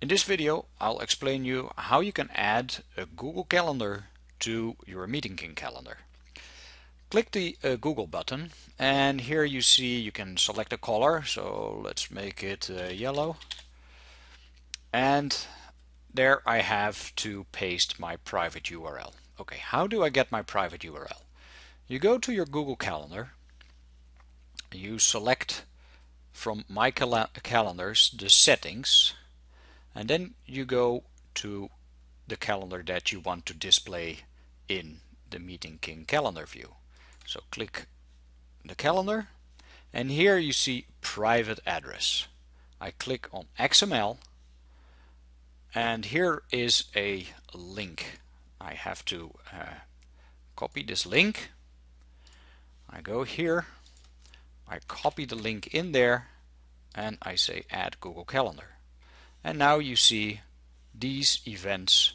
In this video I'll explain you how you can add a Google Calendar to your MeetingKing calendar. Click the uh, Google button and here you see you can select a color so let's make it uh, yellow and there I have to paste my private URL. Okay, how do I get my private URL? You go to your Google Calendar, you select from My cal Calendars the settings and then you go to the calendar that you want to display in the MeetingKing calendar view. So click the calendar and here you see private address. I click on XML and here is a link. I have to uh, copy this link. I go here, I copy the link in there and I say add Google Calendar. And now you see these events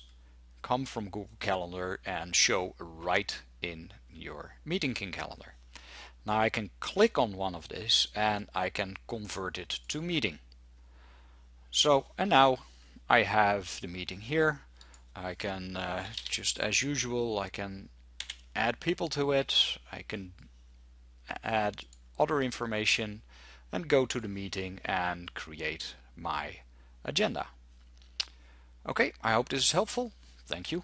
come from Google Calendar and show right in your MeetingKing calendar. Now I can click on one of these and I can convert it to meeting. So and now I have the meeting here. I can uh, just as usual I can add people to it. I can add other information and go to the meeting and create my agenda. Okay, I hope this is helpful. Thank you.